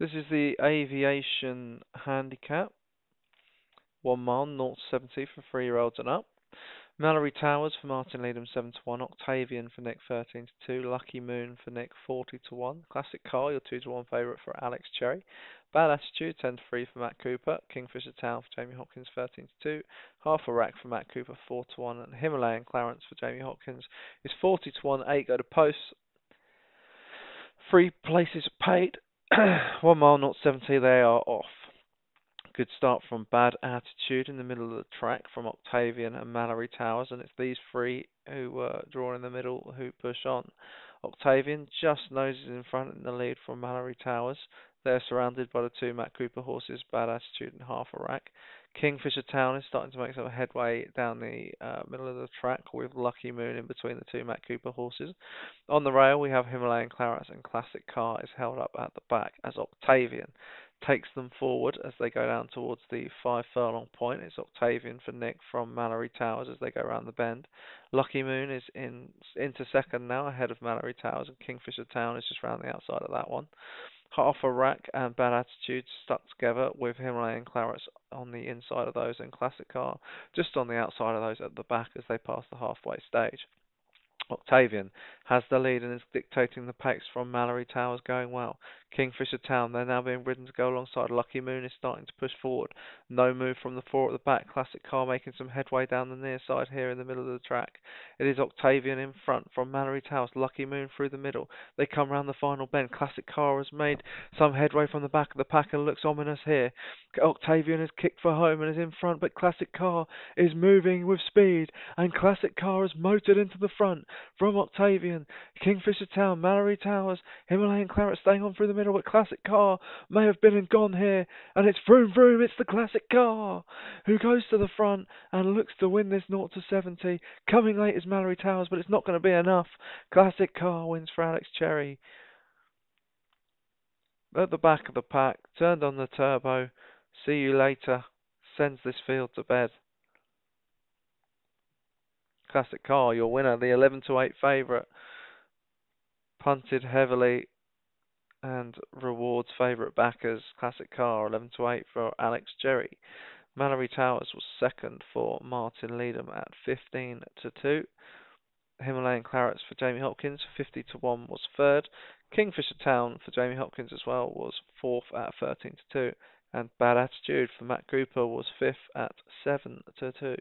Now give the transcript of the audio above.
This is the aviation handicap. One mile, 0 to 70 for three year olds and up. Mallory Towers for Martin Leadham 7 to 1. Octavian for Nick 13 to 2. Lucky Moon for Nick 40 to 1. Classic Car, your 2 to 1 favourite for Alex Cherry. Bad Attitude 10 to 3 for Matt Cooper. Kingfisher Town for Jamie Hopkins 13 to 2. Half a rack for Matt Cooper 4 to 1. And Himalayan Clarence for Jamie Hopkins is 40 to 1. 8 go to post. Three places paid. One mile, not 70. They are off. Good start from Bad Attitude in the middle of the track from Octavian and Mallory Towers, and it's these three who were drawn in the middle who push on. Octavian just noses in front in the lead from Mallory Towers. They're surrounded by the two Matt Cooper horses, Bad Attitude and Half a Rack. Kingfisher Town is starting to make some headway down the uh, middle of the track with Lucky Moon in between the two Matt Cooper horses. On the rail, we have Himalayan Clarence and Classic Car is held up at the back as Octavian takes them forward as they go down towards the five furlong point. It's Octavian for Nick from Mallory Towers as they go around the bend. Lucky Moon is in into second now ahead of Mallory Towers and Kingfisher Town is just round the outside of that one. Half a rack and bad attitude stuck together with Himalayan Clarence on the inside of those and Classic Car just on the outside of those at the back as they pass the halfway stage. Octavian has the lead and is dictating the pace from Mallory Towers going well. Kingfisher Town, they're now being ridden to go alongside. Lucky Moon is starting to push forward. No move from the four at the back. Classic Car making some headway down the near side here in the middle of the track. It is Octavian in front from Mallory Towers. Lucky Moon through the middle. They come round the final bend. Classic Car has made some headway from the back of the pack and looks ominous here. Octavian has kicked for home and is in front, but Classic Car is moving with speed and Classic Car has motored into the front from Octavian. Kingfisher Town, Mallory Towers, Himalayan Claret staying on through the middle, but Classic Car may have been and gone here, and it's Vroom Vroom, it's the Classic Car, who goes to the front and looks to win this 0 to 70. Coming late is Mallory Towers, but it's not going to be enough. Classic Car wins for Alex Cherry. At the back of the pack, turned on the turbo. See you later. Sends this field to bed. Classic Car, your winner, the 11 to 8 favourite. Punted heavily and rewards favourite backers. Classic Car, 11 to 8 for Alex Cherry. Mallory Towers was second for Martin Leadham at 15 to 2. Himalayan Clarets for Jamie Hopkins, 50 to 1 was third. Kingfisher Town for Jamie Hopkins as well was fourth at 13 to 2. And Bad Attitude for Matt Cooper was fifth at 7 to 2.